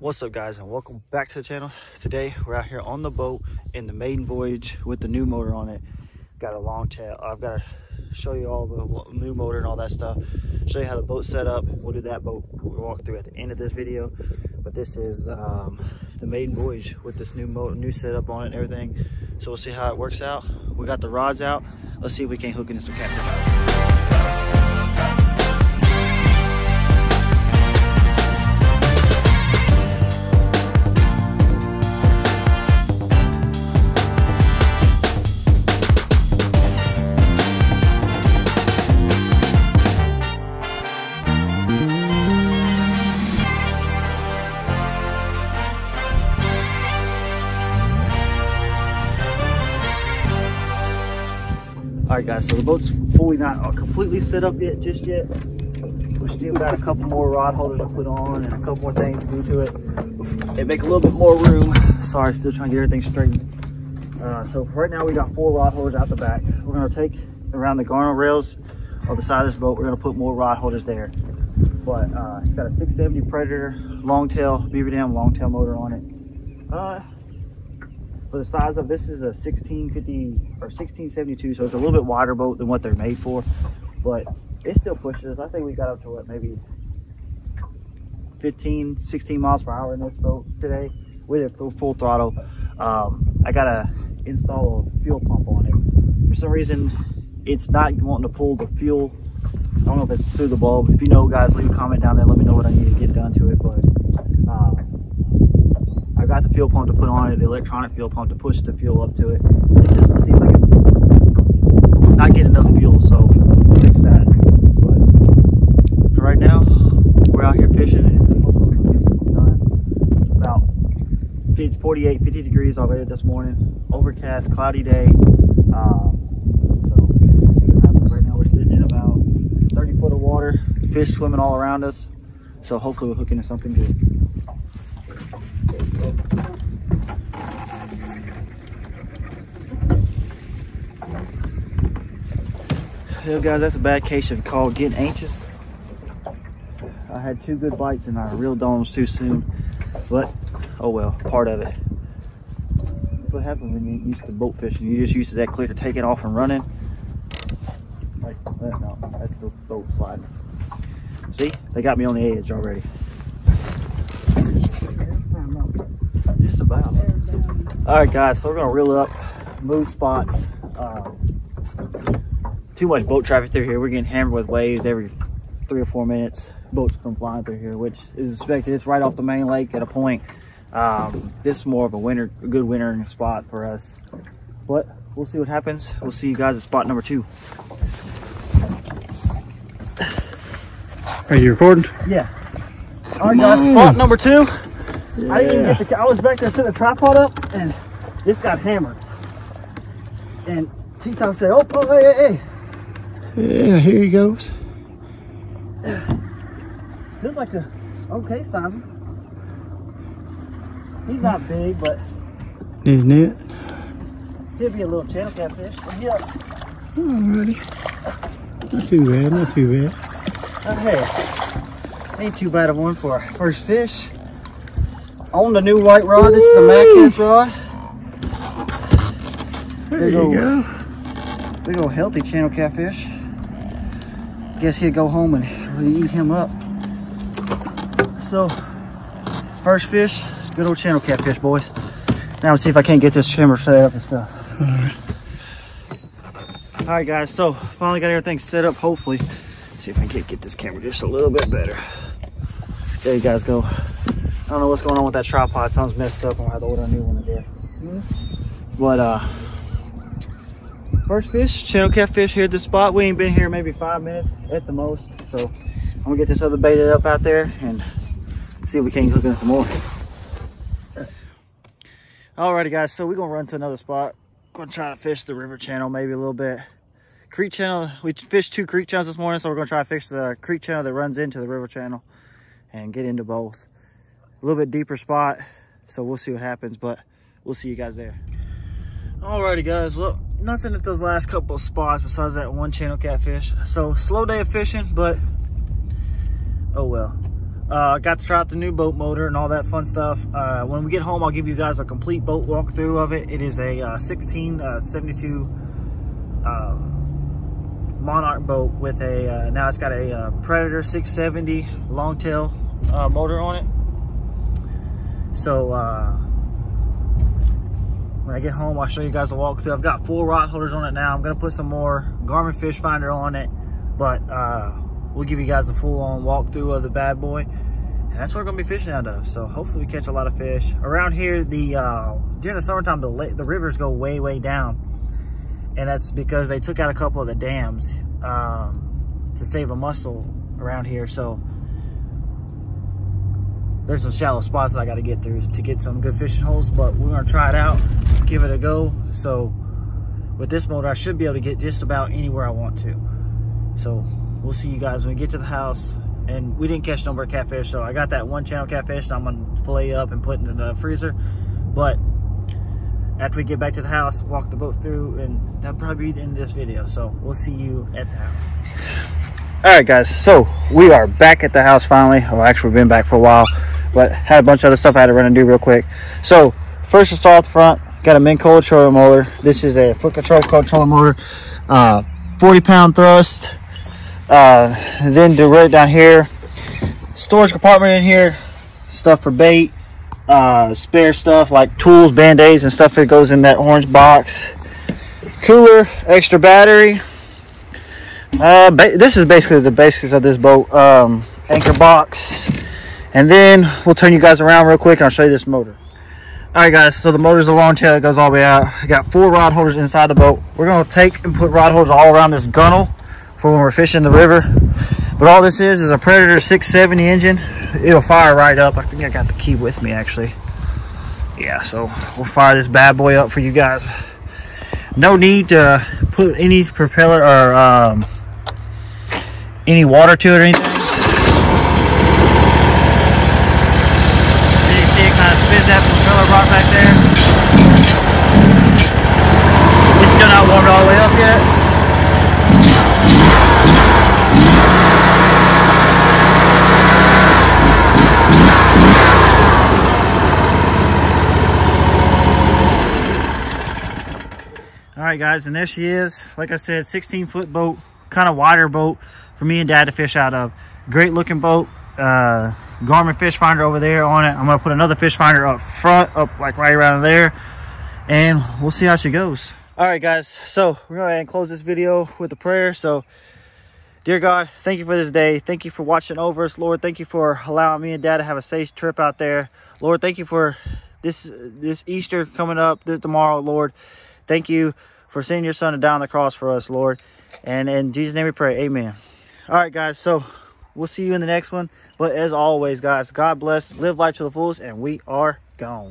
what's up guys and welcome back to the channel. Today we're out here on the boat in the maiden voyage with the new motor on it. Got a long chat. I've got to show you all the new motor and all that stuff. Show you how the boat's set up. We'll do that boat we'll walk through at the end of this video. But this is um, the maiden voyage with this new motor new setup on it and everything. So we'll see how it works out. We got the rods out. Let's see if we can't hook into some catfish All right, guys, so the boat's fully not completely set up yet, just yet. We still got a couple more rod holders to put on and a couple more things to do to it. They make a little bit more room. Sorry, still trying to get everything straightened. Uh, so right now we got four rod holders out the back. We're gonna take around the guardrail rails on the side of this boat. We're gonna put more rod holders there. But uh, it's got a 670 Predator longtail beaver dam longtail motor on it. Uh, for the size of this is a 1650 or 1672 so it's a little bit wider boat than what they're made for but it still pushes i think we got up to what maybe 15 16 miles per hour in this boat today with it full, full throttle. Um, i gotta install a fuel pump on it. For some reason it's not wanting to pull the fuel. I don't know if it's through the bulb. If you know guys leave a comment down there. Let me know what i need to get done to it but uh, got the fuel pump to put on it, the electronic fuel pump to push the fuel up to it. It just seems like it's not getting enough fuel, so we'll fix that. But for right now, we're out here fishing and about 50, 48, 50 degrees already this morning. Overcast, cloudy day. Um, so we'll see what happens. Right now we're sitting in about 30 foot of water, fish swimming all around us. So hopefully we're hooking into something good. Yo guys, that's a bad case of called getting anxious. I had two good bites and I reeled on too soon, but oh well, part of it. That's what happens when you used to boat fishing. You just used to that clicker taking off and running. Like that, no, that's the boat sliding. See, they got me on the edge already. Just about. All right, guys, so we're gonna reel it up, move spots. Um, too much boat traffic through here. We're getting hammered with waves every three or four minutes. Boats come flying through here, which is expected. It's right off the main lake at a point. Um, this is more of a winter, a good wintering spot for us. But we'll see what happens. We'll see you guys at spot number two. Are you recording? Yeah. All right, guys, spot number two. Yeah. I didn't even get the, I was back there setting the tripod up and this got hammered. And T-Top said, oh, oh, hey, hey, hey. Yeah, here he goes. Looks like a okay Simon. He's not big, but Isn't it? he'll be a little channel catfish. Yeah, Alrighty. Not too bad, not too bad. hey, ain't too bad of one for our first fish. On the new white rod, this is the Mackiss rod. There Big you old- go. Big old healthy channel catfish. Guess he'll go home and really eat him up. So, first fish, good old channel catfish, boys. Now let's see if I can't get this trimmer set up and stuff. Alright. All right, guys, so finally got everything set up, hopefully. see if I can get this camera just a little bit better. There you guys go. I don't know what's going on with that tripod. Sounds messed up. I'm gonna have to order a new one, I guess. But, uh, first fish, channel catfish here at this spot. We ain't been here maybe five minutes at the most. So I'm gonna get this other baited up out there and see if we can't hook in some more. Alrighty guys, so we're gonna run to another spot. Gonna try to fish the river channel maybe a little bit. Creek channel, we fished two creek channels this morning, so we're gonna try to fish the creek channel that runs into the river channel and get into both. A little bit deeper spot, so we'll see what happens, but we'll see you guys there. Alrighty guys, well, nothing at those last couple of spots besides that one channel catfish. So slow day of fishing, but oh well. Uh, got to try out the new boat motor and all that fun stuff. Uh, when we get home, I'll give you guys a complete boat walkthrough of it. It is a uh, 1672 um, Monark boat with a, uh, now it's got a uh, Predator 670 longtail uh, motor on it. So uh, when I get home, I'll show you guys a walkthrough. I've got four rod holders on it now. I'm gonna put some more Garmin fish finder on it, but uh, we'll give you guys a full on walkthrough of the bad boy. And that's what we're gonna be fishing out of. So hopefully we catch a lot of fish. Around here, the uh, during the summertime, the, the rivers go way, way down. And that's because they took out a couple of the dams um, to save a mussel around here. So there's some shallow spots that I got to get through to get some good fishing holes, but we're gonna try it out, give it a go. So with this motor, I should be able to get just about anywhere I want to. So we'll see you guys when we get to the house. And we didn't catch no more catfish, so I got that one channel catfish I'm gonna fillet up and put in the freezer. But after we get back to the house, walk the boat through, and that'll probably be the end of this video. So we'll see you at the house. All right, guys, so we are back at the house finally. Well, actually, we've been back for a while but had a bunch of other stuff I had to run and do real quick. So first off the front, got a Minn Kota trolling motor. This is a foot control controller motor, uh, 40 pound thrust. Uh, then to right down here, storage compartment in here, stuff for bait, uh, spare stuff like tools, band-aids and stuff that goes in that orange box. Cooler, extra battery. Uh, this is basically the basics of this boat. Um, anchor box, and then we'll turn you guys around real quick and I'll show you this motor. All right, guys, so the motor's a long tail. It goes all the way out. I got four rod holders inside the boat. We're gonna take and put rod holders all around this gunnel for when we're fishing the river. But all this is is a Predator 670 engine. It'll fire right up. I think I got the key with me, actually. Yeah, so we'll fire this bad boy up for you guys. No need to put any propeller or um, any water to it or anything. That propeller rock back there. It's still not warmed all the way up yet. All right, guys, and there she is. Like I said, 16 foot boat, kind of wider boat for me and dad to fish out of. Great looking boat. Uh, Garmin fish finder over there on it. I'm gonna put another fish finder up front, up like right around there, and we'll see how she goes. All right, guys, so we're gonna close this video with a prayer. So, dear God, thank you for this day. Thank you for watching over us, Lord. Thank you for allowing me and Dad to have a safe trip out there. Lord, thank you for this this Easter coming up this tomorrow, Lord. Thank you for sending your son to die on the cross for us, Lord. And in Jesus' name we pray, amen. All right, guys, so We'll see you in the next one. But as always, guys, God bless. Live life to the fullest, and we are gone.